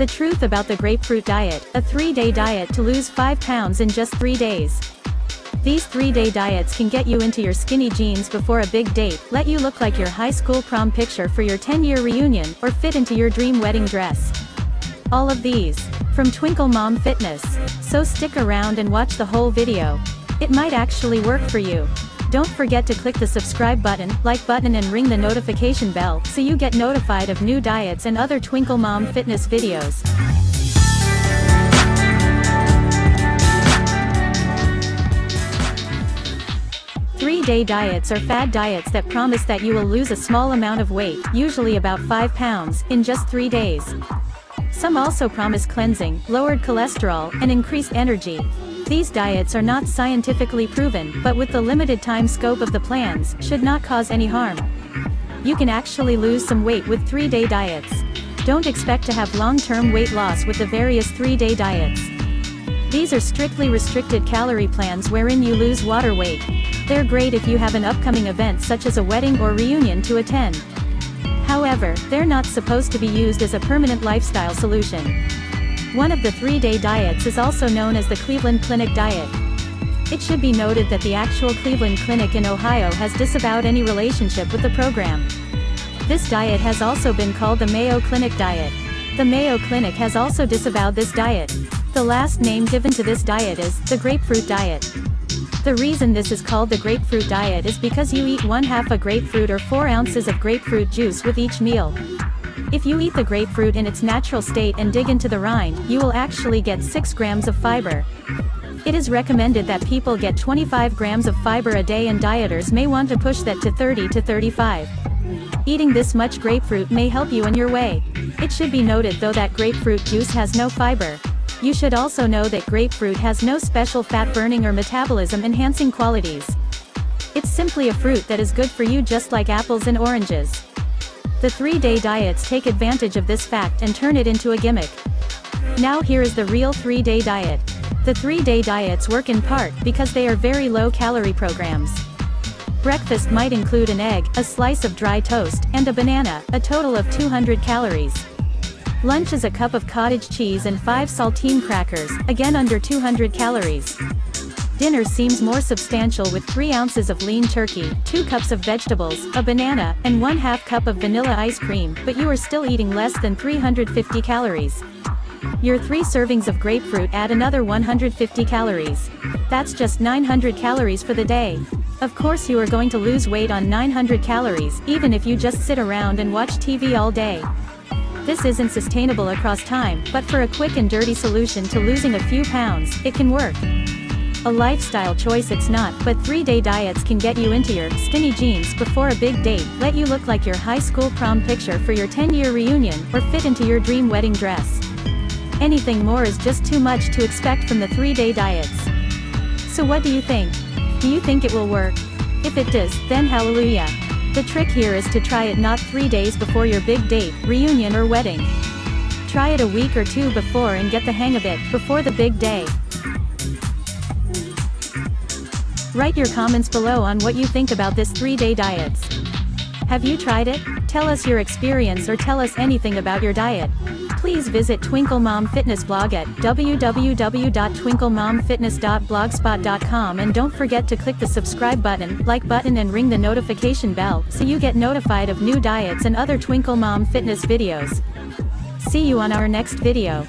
The truth about the grapefruit diet, a 3-day diet to lose 5 pounds in just 3 days. These 3-day diets can get you into your skinny jeans before a big date, let you look like your high school prom picture for your 10-year reunion, or fit into your dream wedding dress. All of these. From Twinkle Mom Fitness. So stick around and watch the whole video. It might actually work for you. Don't forget to click the subscribe button, like button and ring the notification bell, so you get notified of new diets and other Twinkle Mom fitness videos. Three-day diets are fad diets that promise that you will lose a small amount of weight, usually about 5 pounds, in just 3 days. Some also promise cleansing, lowered cholesterol, and increased energy, these diets are not scientifically proven, but with the limited time scope of the plans, should not cause any harm. You can actually lose some weight with 3-day diets. Don't expect to have long-term weight loss with the various 3-day diets. These are strictly restricted calorie plans wherein you lose water weight. They're great if you have an upcoming event such as a wedding or reunion to attend. However, they're not supposed to be used as a permanent lifestyle solution. One of the three-day diets is also known as the Cleveland Clinic Diet. It should be noted that the actual Cleveland Clinic in Ohio has disavowed any relationship with the program. This diet has also been called the Mayo Clinic Diet. The Mayo Clinic has also disavowed this diet. The last name given to this diet is, the grapefruit diet. The reason this is called the grapefruit diet is because you eat one half a grapefruit or 4 ounces of grapefruit juice with each meal. If you eat the grapefruit in its natural state and dig into the rind, you will actually get 6 grams of fiber. It is recommended that people get 25 grams of fiber a day and dieters may want to push that to 30 to 35. Eating this much grapefruit may help you in your way. It should be noted though that grapefruit juice has no fiber. You should also know that grapefruit has no special fat burning or metabolism enhancing qualities. It's simply a fruit that is good for you just like apples and oranges. The three-day diets take advantage of this fact and turn it into a gimmick. Now here is the real three-day diet. The three-day diets work in part because they are very low-calorie programs. Breakfast might include an egg, a slice of dry toast, and a banana, a total of 200 calories. Lunch is a cup of cottage cheese and 5 saltine crackers, again under 200 calories. Dinner seems more substantial with 3 ounces of lean turkey, 2 cups of vegetables, a banana, and 1 half cup of vanilla ice cream, but you are still eating less than 350 calories. Your 3 servings of grapefruit add another 150 calories. That's just 900 calories for the day. Of course you are going to lose weight on 900 calories, even if you just sit around and watch TV all day. This isn't sustainable across time, but for a quick and dirty solution to losing a few pounds, it can work. A lifestyle choice it's not, but 3-day diets can get you into your skinny jeans before a big date, let you look like your high school prom picture for your 10-year reunion, or fit into your dream wedding dress. Anything more is just too much to expect from the 3-day diets. So what do you think? Do you think it will work? If it does, then hallelujah. The trick here is to try it not 3 days before your big date, reunion or wedding. Try it a week or two before and get the hang of it, before the big day. Write your comments below on what you think about this 3-day diets. Have you tried it? Tell us your experience or tell us anything about your diet. Please visit Twinkle Mom Fitness blog at www.twinklemomfitness.blogspot.com and don't forget to click the subscribe button, like button and ring the notification bell so you get notified of new diets and other Twinkle Mom Fitness videos. See you on our next video.